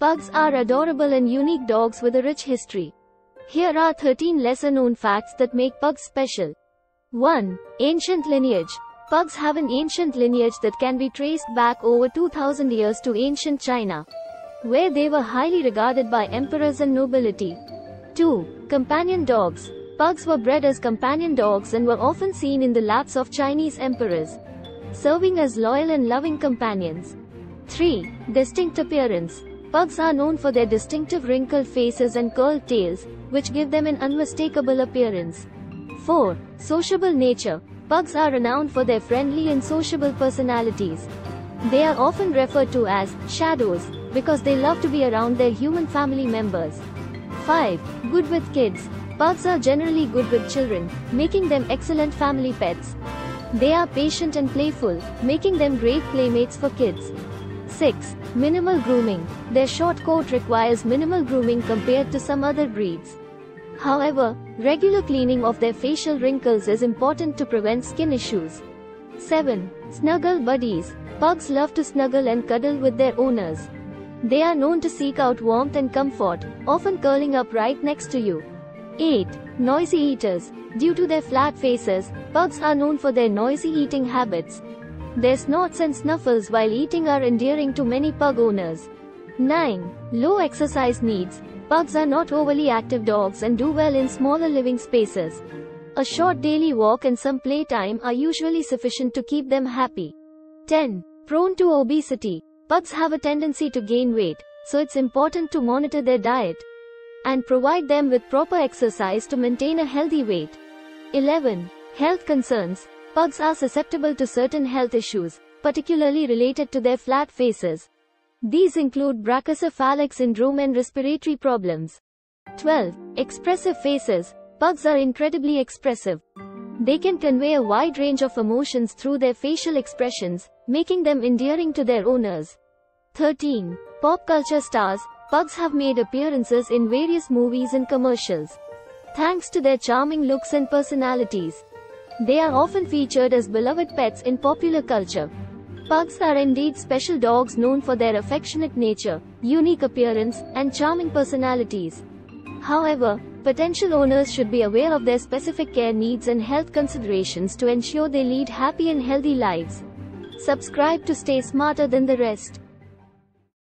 Pugs are adorable and unique dogs with a rich history. Here are 13 lesser known facts that make pugs special. 1. Ancient lineage. Pugs have an ancient lineage that can be traced back over 2000 years to ancient China, where they were highly regarded by emperors and nobility. 2. Companion dogs. Pugs were bred as companion dogs and were often seen in the laps of Chinese emperors, serving as loyal and loving companions. 3. Distinct appearance. Pugs are known for their distinctive wrinkled faces and curled tails, which give them an unmistakable appearance. 4. Sociable nature. Pugs are renowned for their friendly and sociable personalities. They are often referred to as shadows because they love to be around their human family members. 5. Good with kids. Pugs are generally good with children, making them excellent family pets. They are patient and playful, making them great playmates for kids. 6. Minimal grooming. Their short coat requires minimal grooming compared to some other breeds. However, regular cleaning of their facial wrinkles is important to prevent skin issues. 7. Snuggle buddies. Pugs love to snuggle and cuddle with their owners. They are known to seek out warmth and comfort, often curling up right next to you. 8. Noisy eaters. Due to their flat faces, pugs are known for their noisy eating habits. Their snorts and snuffles while eating are endearing to many pug owners. 9. Low exercise needs. Pugs are not overly active dogs and do well in smaller living spaces. A short daily walk and some playtime are usually sufficient to keep them happy. 10. Prone to obesity. Pugs have a tendency to gain weight, so it's important to monitor their diet and provide them with proper exercise to maintain a healthy weight. 11. Health concerns. Pugs are susceptible to certain health issues, particularly related to their flat faces. These include brachycephalic syndrome and respiratory problems. 12. Expressive faces. Pugs are incredibly expressive. They can convey a wide range of emotions through their facial expressions, making them endearing to their owners. 13. Pop culture stars. Pugs have made appearances in various movies and commercials. Thanks to their charming looks and personalities, they are often featured as beloved pets in popular culture. Pugs are indeed special dogs known for their affectionate nature, unique appearance, and charming personalities. However, potential owners should be aware of their specific care needs and health considerations to ensure they lead happy and healthy lives. Subscribe to stay smarter than the rest.